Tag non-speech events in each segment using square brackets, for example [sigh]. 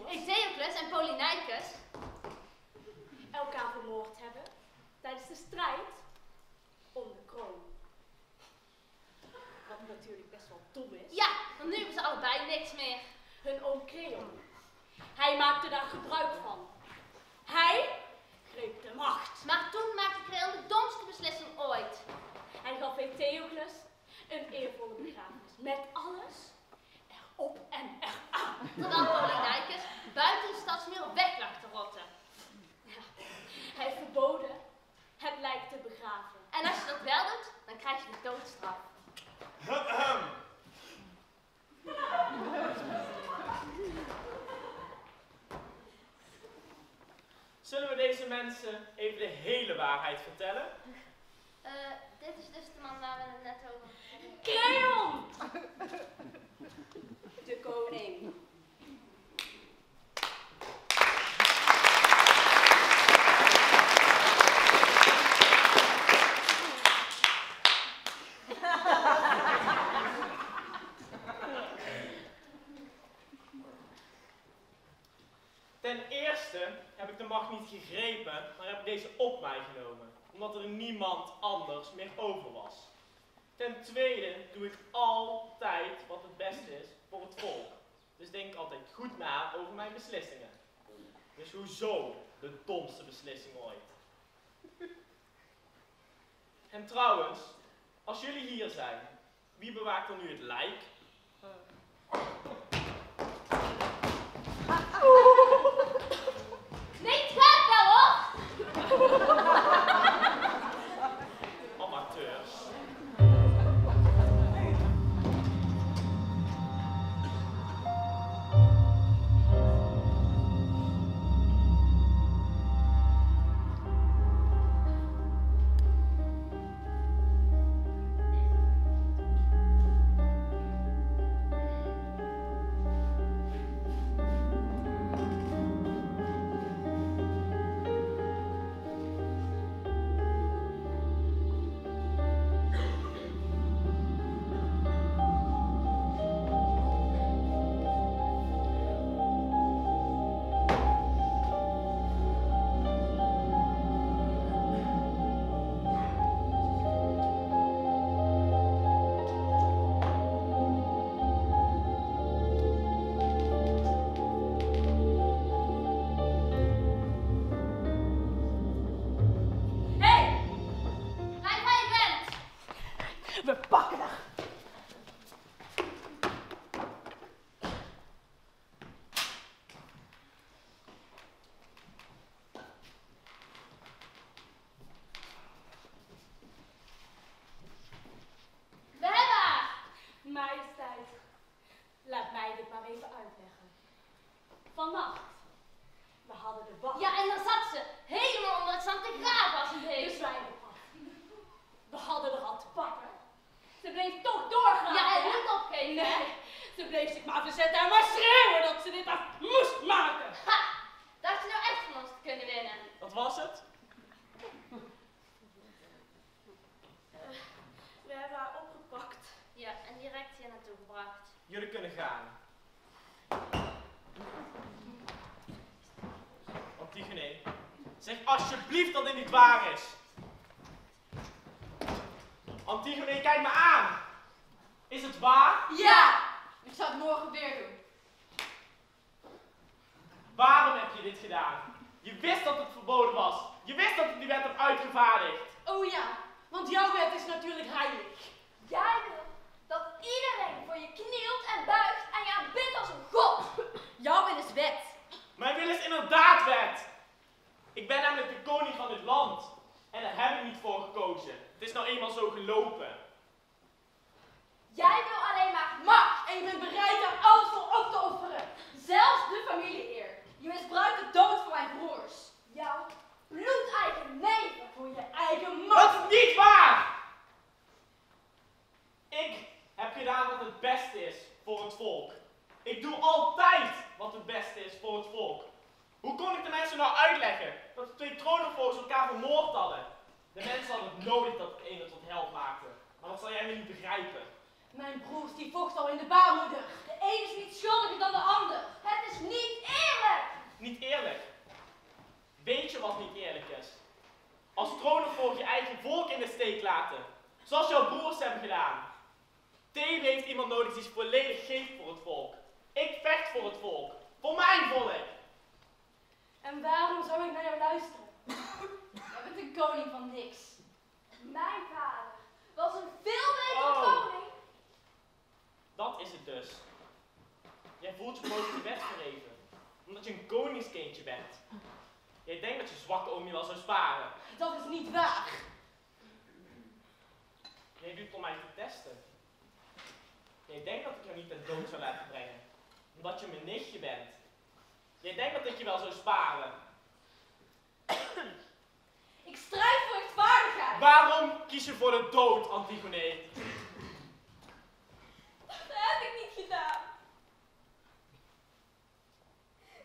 Eteocles en Polynicus. elkaar vermoord hebben tijdens de strijd om de kroon. Wat natuurlijk best wel dom is. Ja, want nu hebben ze allebei niks meer. Hun oom Creon. Hij maakte daar gebruik van. Hij greep de macht. Maar toen maakte Creon de domste beslissing ooit. Hij gaf Theocles een eervolle begrafenis. Met alles erop en eraan. Terwijl Polynicus buiten de stadsmuur weg lag te rotten. Hij heeft verboden het lijk te begraven. En als je dat wel doet, dan krijg je de doodstraf. Zullen we deze mensen even de hele waarheid vertellen? Eh, dit is dus de man waar we het net over hadden. Creon! De koning. Ten eerste heb ik de macht niet gegrepen, maar heb deze op mij genomen. Omdat er niemand anders meer over was. Ten tweede doe ik altijd wat het beste is voor het volk. Dus denk altijd goed na over mijn beslissingen. Dus hoezo de domste beslissing ooit? [laughs] En trouwens, als jullie hier zijn, wie bewaakt dan nu het lijk? We pakken haar. We hebben haar! Majesteit, laat mij dit maar even uitleggen. Vannacht, we hadden de wacht. Ja, en dan zat ze helemaal onder het zand te graven als een de beest. zwijnenpad. We hadden er al te pakken. Ze bleef toch doorgaan. Ja, en hè? niet opgeven. hè? Nee, ze bleef zich maar verzetten en maar schreeuwen dat ze dit af moest maken. Ha! Dacht je nou echt van ons te kunnen winnen? Wat was het? We hebben haar opgepakt. Ja, en direct hier naartoe gebracht. Jullie kunnen gaan. Antigone, zeg alsjeblieft dat dit niet waar is. Antigone, kijk me aan. Is het waar? Ja! Ik zal het morgen weer doen. Waarom heb je dit gedaan? Je wist dat het verboden was. Je wist dat ik die wet heb uitgevaardigd. Oh ja, want jouw wet is natuurlijk heilig. Jij wil dat iedereen voor je knielt en buigt en je aanbidt als een god. Jouw wet is wet. Mijn wil is inderdaad wet. Ik ben namelijk de koning van dit land. En daar heb ik niet voor gekozen. Het is nou eenmaal zo gelopen. Jij wil alleen maar macht en je bent bereid daar alles voor op te offeren. Zelfs de familieeer. Je misbruikt de dood van mijn broers. Jouw bloedeigen neven voor je eigen macht. Dat is niet waar! Ik heb gedaan wat het beste is voor het volk. Ik doe altijd wat het beste is voor het volk. Hoe kon ik de mensen nou uitleggen dat de twee troonopvolgers elkaar vermoord hadden? De mensen hadden het nodig dat het ene tot held maakte. Maar dat zal jij me niet begrijpen. Mijn broers die vochten al in de baarmoeder. De een is niet schuldiger dan de ander. Het is niet eerlijk. Niet eerlijk. Weet je wat niet eerlijk is? Als troonopvolger je eigen volk in de steek laten. Zoals jouw broers hebben gedaan. Thebe heeft iemand nodig die zich volledig geeft voor het volk. Ik vecht voor het volk. Voor mijn volk. En waarom zou ik naar jou luisteren? Jij bent een koning van niks. Mijn vader was een veel betere Oh. koning. Dat is het dus. Jij voelt je boven de wet verheven. Omdat je een koningskindje bent. Jij denkt dat je zwakke oom je wel zou sparen. Dat is niet waar. Jij doet het om mij te testen. Jij denkt dat ik jou niet ten dood zou laten brengen. Omdat je mijn nichtje bent. Jij denkt dat ik je wel zou sparen. Ik strijd voor rechtvaardigheid. Waarom kies je voor de dood, Antigone? Dat heb ik niet gedaan.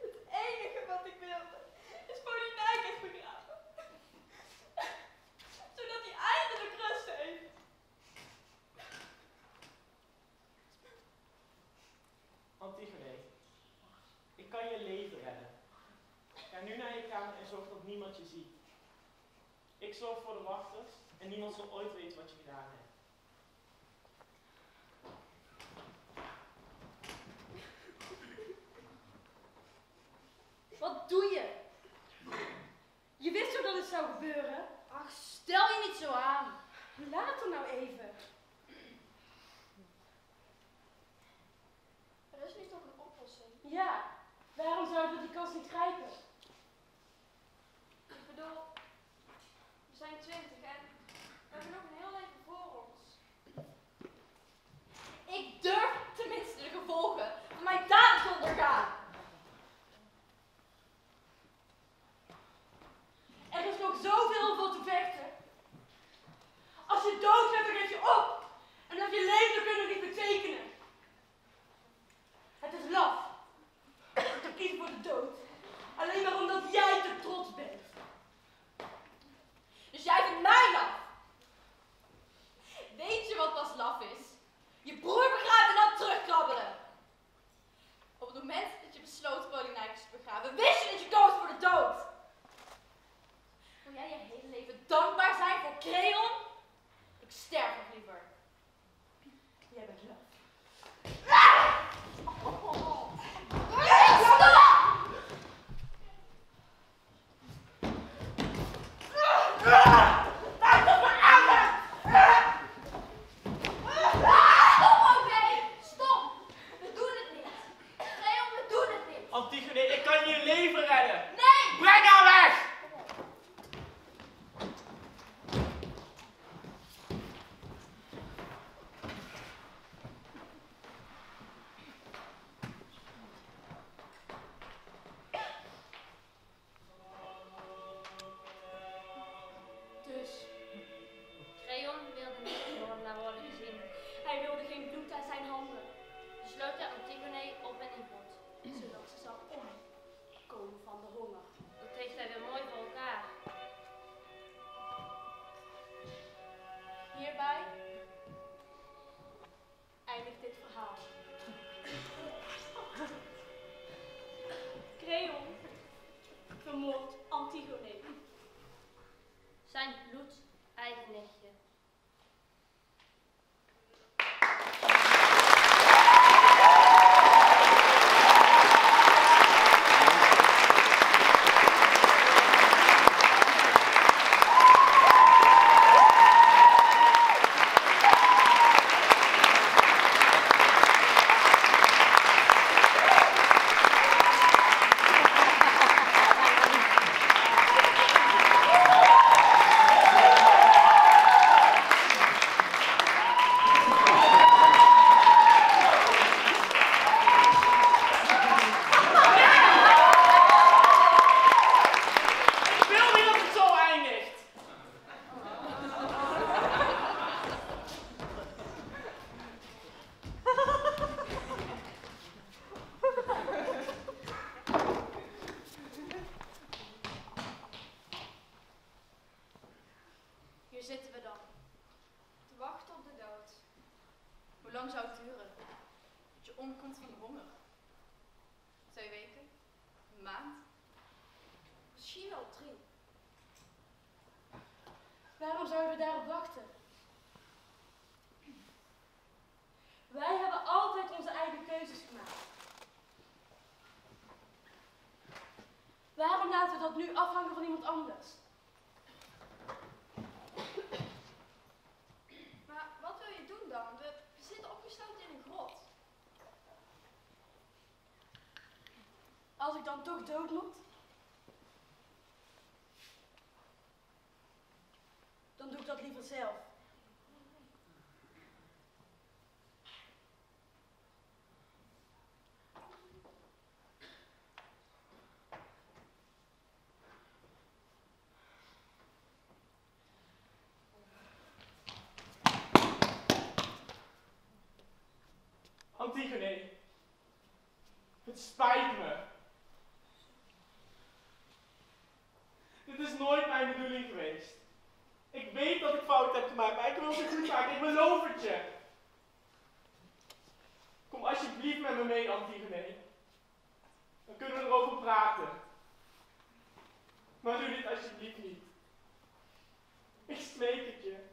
Het enige wat ik wilde is Polynicus begraven. Zodat hij eindelijk rust heeft. Antigone, ik kan je leven redden. Ga nu naar je kamer en zorg dat niemand je ziet. Ik en niemand zal ooit weten wat je gedaan hebt. Wat doe je? Je wist toch dat het zou gebeuren? Ach, stel je niet zo aan. Laat er nou even. Er is nu toch een oplossing. Ja, waarom zouden we die kans niet grijpen? Ik bedoel, we zijn twintig en we hebben nog een heel leven voor ons. Ik durf tenminste de gevolgen van mijn daden te ondergaan. Er is nog zoveel voor te vechten. Als je dood bent, dan geef je op. En dat je leeft, dan kun je nog niet betekenen. Het is laf. Te kiezen voor de dood. Alleen maar omdat lang zou het duren? Dat je omkomt van honger? Twee weken? Een maand? Misschien wel drie. Waarom zouden we daarop wachten? Wij hebben altijd onze eigen keuzes gemaakt. Waarom laten we dat nu afhangen van iemand anders? Maar wat wil je doen dan? We, we zitten opgesloten in een grot. Als ik dan toch dood moet? Dan doe ik dat liever zelf. Antigone, het spijt me. Dit is nooit mijn bedoeling geweest. Ik weet dat ik fout heb gemaakt, maar ik wil ze goed maken, ik beloof het je. Kom alsjeblieft met me mee, Antigone. Dan kunnen we erover praten. Maar doe dit alsjeblieft niet. Ik smeek het je.